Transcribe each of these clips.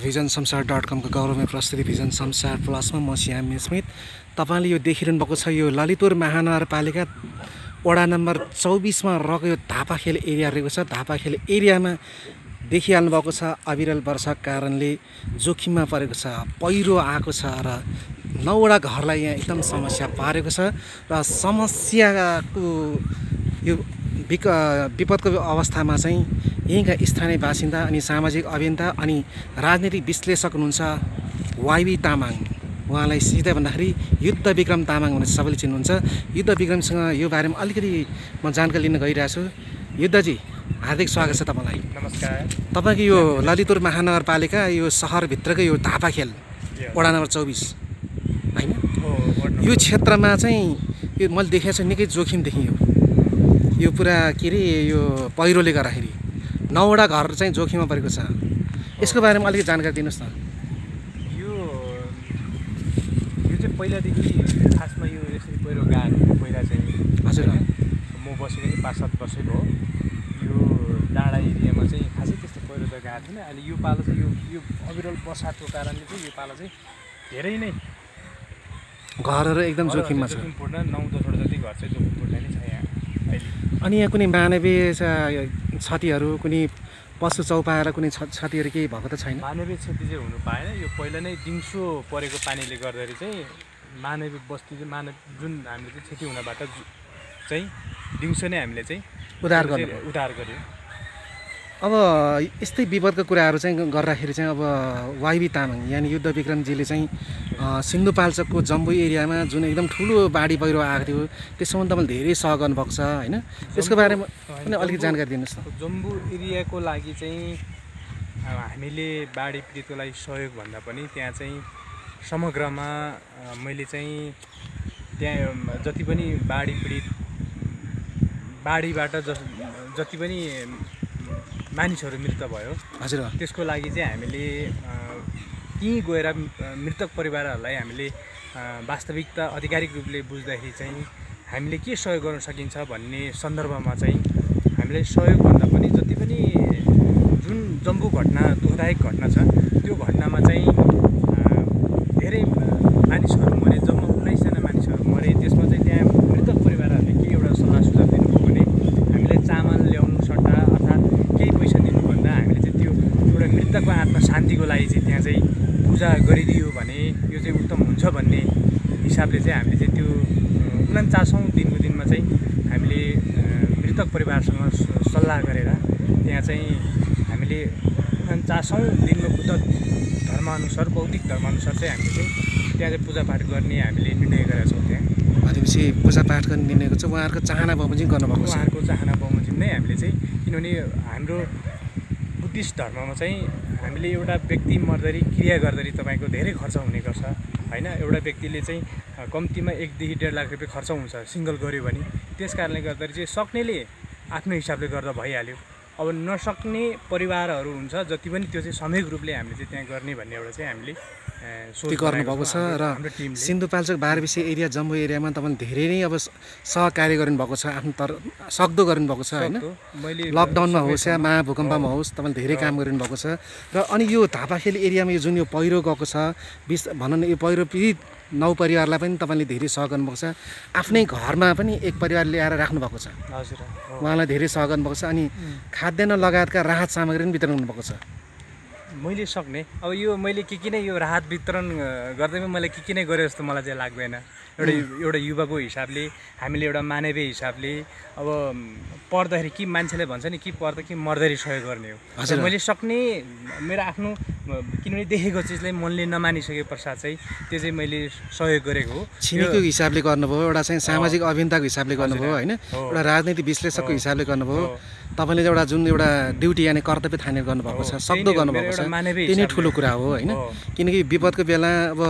Vision संसार dot कमको गौरवमै प्रस्तुति vision संसार प्लसमा म श्याम स्मित। तपाईँले यो देखिरहनु भएको छ यो ललितपुर महानगरपालिका वडा नम्बर चौबिसमा रहेको यो धापाखेल एरिया रहेको छ। धापाखेल एरियामा देखिहाल्नु भएको छ अविरल वर्षाको कारणले जोखिममा परेको छ पहिरो आएको छ र नौवटा घरलाई यहाँ एकदम समस्या पारेको छ र समस्याको यो विक विपदको अवस्थामा चाहिँ यहीँका स्थानीय बासिन्दा अनि सामाजिक अभियन्ता अनि राजनीतिक विश्लेषक हुनुहुन्छ वाइबी तामाङ। उहाँलाई सिधै भन्दाखेरि युद्ध विक्रम तामाङ भनेर सबैले चिन्नुहुन्छ। युद्ध विक्रमसँग यो बारेमा अलिकति म जानकारी लिन गइरहेको छु युद्धजी हार्दिक स्वागत छ तपाईँलाई। नमस्कार। तपाईँको यो ललितपुर महानगरपालिका यो सहरभित्रकै यो धापा खेल वडा नम्बर चौबिस होइन? यो क्षेत्रमा चाहिँ यो मैले देखेको छु निकै जोखिम देखेँ यो यो पुरा के अरे यो पहिरोले गर्दाखेरि। नौवटा घर चाहिँ जोखिममा परेको छ। यसको बारेमा अलिकति जानकारी दिनुहोस् न। यो यो चाहिँ पहिलादेखि खासमा यो यसरी पहिरो गएको पहिला चाहिँ हजुर? म बसेको नि पाँच सात वर्षै भयो यो डाँडा एरियामा चाहिँ खासै त्यस्तो पहिरो त गएको थिएन। अहिले यो पालो चाहिँ यो यो अविरल बर्सातको कारणले चाहिँ यो पालो चाहिँ धेरै नै घरहरू एकदम जोखिममा छ। नौ दसवटा जति घर चाहिँ जोखिमपूर्ण नै छ यहाँ अहिले। अनि यहाँ कुनै मानवीय क्षतिहरू कुनै पशु चौपाएर कुनै क्ष- क्षतिहरू केही भएको त छैन? मानवीय क्षति चाहिँ हुनु पाएन। यो पहिला नै दिउँसो परेको पानीले गर्दाखेरि चाहिँ मानवीय बस्ती चाहिँ मानव जुन हामीले चाहिँ क्षति हुनबाट चाहिँ दिउँसो नै हामीले चाहिँ उद्धार चाहिँ गर्नु उद्धार गर्यो। अब यस्तै विपदको कुराहरू चाहिँ गर्दाखेरि चाहिँ अब वाइबी तामाङ यानि युद्ध विक्रमजीले चाहिँ सिन्धुपाल्चोकको जम्बू एरियामा जुन एकदम ठुलो बाढी पहिरो आएको थियो त्यसमा तपाईँले धेरै सह गर्नुभएको छ होइन? त्यसको बारेमा पनि अलिकति जानकारी दिनुहोस् न। जम्बू एरियाको लागि चाहिँ अब हामीले बाढी पीडितको लागि सहयोग भन्दा पनि त्यहाँ चाहिँ समग्रमा मैले चाहिँ त्यहाँ जति पनि बाढी पीडित बाढीबाट जस जति पनि मानिसहरू मृत भयो। हजुर। त्यसको लागि चाहिँ हामीले त्यहीँ गएर मृतक परिवारहरूलाई हामीले वास्तविकता आधिकारिक रूपले बुझ्दाखेरि चाहिँ हामीले के सहयोग गर्न सकिन्छ भन्ने सन्दर्भमा चाहिँ हामीले सहयोग भन्दा पनि जति पनि जुन जम्बू घटना दुःखदायक घटना छ त्यो घटनामा चाहिँ अ, धेरै मानिसहरू मरे जम्मा उन्नाइसजना मानिसहरू मरे त्यसमा चाहिँ त्यहाँ मृतक परिवारहरूले के एउटा सल्लाह सुझाव दिनुभयो भने हामीले चामल ल्याउनु सट्टा अर्थात् केही पैसा दिनुभन्दा हामीले चाहिँ त्यो मृतकको आत्मा शान्तिको लागि चाहिँ त्यहाँ चाहिँ पूजा गरिदियो भने यो चाहिँ उत्तम हुन्छ भन्ने हिसाबले चाहिँ हामीले चाहिँ त्यो उन्चासौँ दिनको दिनमा चाहिँ हामीले मृतक परिवारसँग सल्लाह गरेर त्यहाँ चाहिँ हामीले उन्चासौँ दिनमा बुद्ध धर्मअनुसार बौद्धिक धर्मअनुसार चाहिँ हामीले चाहिँ त्यहाँ चाहिँ पूजापाठ गर्ने हामीले निर्णय गरेका छौँ त्यहाँ। भनेपछि पूजापाठ गर्ने निर्णयको चाहिँ उहाँहरूको चाहना बमोजिम गर्नुभएको छ। उहाँहरूको चाहना बमोजिम नै हामीले चाहिँ किनभने हाम्रो बुद्धिस्ट धर्ममा चाहिँ हामीले एउटा व्यक्ति मर्दाखेरि क्रिया गर्दाखेरि तपाईँको धेरै खर्च हुने गर्छ। होइन? एउटा व्यक्तिले चाहिँ कम्तीमा एकदेखि डेढ लाख रुपियाँ खर्च हुन्छ सिङ्गल गऱ्यो भने। त्यस कारणले गर्दाखेरि चाहिँ सक्नेले आफ्नो हिसाबले गर्दा भइहाल्यो। अब नसक्ने परिवारहरू हुन्छ जति पनि त्यो चाहिँ सामूहिक रूपले हामीले चाहिँ त्यहाँ गर्ने भन्ने एउटा चाहिँ हामीले सोच गर्नुभएको छ र सिन्धुपाल्चोक बाह्रविसे एरिया जम्बू एरियामा तपाईँले धेरै नै अब सहकार्य गर्नुभएको छ आफ्नो तर सक्दो गर्नुभएको छ होइन? लकडाउनमा होस् या महाभूकम्पमा होस् तपाईँले धेरै काम गरिनुभएको छ। र अनि यो धापाखेल एरियामा यो जुन यो पहिरो गएको छ विश भनौँ न यो पहिरो पीडित नौ परिवारलाई पनि तपाईँले धेरै सह गर्नुभएको छ। आफ्नै घरमा पनि एक परिवार ल्याएर राख्नुभएको छ। हजुर। उहाँलाई धेरै सह गर्नुभएको छ अनि खाद्यान्न लगायतका राहत सामग्री पनि वितरण गर्नुभएको छ। मैले सक्ने। अब यो मैले के के नै यो राहत वितरण गर्दैमा मैले के के नै गरेँ जस्तो मलाई चाहिँ लाग्दैन। एउटा एउटा युवाको हिसाबले हामीले एउटा मानवीय हिसाबले अब म, पर्दाखेरि कि मान्छेले भन्छ नि कि पर्दा कि मर्दाखेरि सहयोग गर्ने हो। मैले सक्ने मेरो आफ्नो किनभने देखेको चिजलाई मनले नमानिसके पश्चात चाहिँ त्यो चाहिँ मैले सहयोग गरेको हो छिमेकीको हिसाबले गर्नुभयो एउटा चाहिँ सामाजिक अभियन्ताको हिसाबले गर्नुभयो होइन। एउटा राजनीतिक विश्लेषकको। हिसाबले गर्नुभयो। तपाईँले एउटा जुन एउटा ड्युटी यानि कर्तव्य ठानेर गर्नुभएको छ सक्दो गर्नुभएको छ त्यही नै। ठुलो कुरा हो होइन। किनकि विपदको बेला अब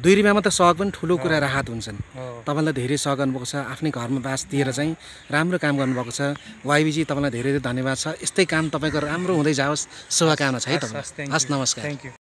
दुई त सहयोग पनि ठुलो कुरा राहत हुन्छन्। तपाईँलाई धेरै सहयोग गर्नुभएको छ आफ्नै घरमा बास दिएर चाहिँ राम्रो काम गर्नुभएको छ वाइबीजी तपाईँलाई धेरै धेरै धन्यवाद छ यस्तै काम तपाईँको राम्रो हुँदै जाओस् शुभकामना छ है तपाईँ हस्. नमस्कार Thank you.